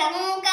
什么